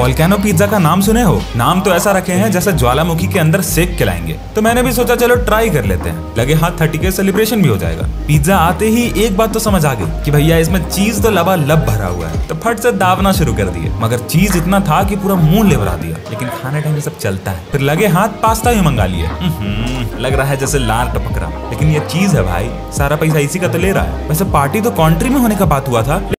Volcano pizza का नाम सुने हो? नाम तो ऐसा रखे हैं जैसे ज्वालामुखी के अंदर सेक के तो मैंने भी सोचा चलो ट्राई कर लेते हैं। लगे हाथ थर्टी के सेलिब्रेशन भी हो जाएगा। पिज्जा आते ही एक बात तो समझ आ गई कि भैया इसमें चीज़ तो लबा लब भरा हुआ है। तो फट से दावना शुरू कर दिए। मगर चीज़ इतना था कि पूरा मुँह लेवरा दिया। लेकिन खाने टाइम सब चलता है। फिर लगे हाथ पास्ता भी मंगा लिए। हम्म, लग रहा है जैसे लार टपक रहा लेकिन ये चीज़ है भाई। सारा पैसा इसी का तो ले रहा है। वैसे पार्टी तो कंट्री में होने का बात हुआ था।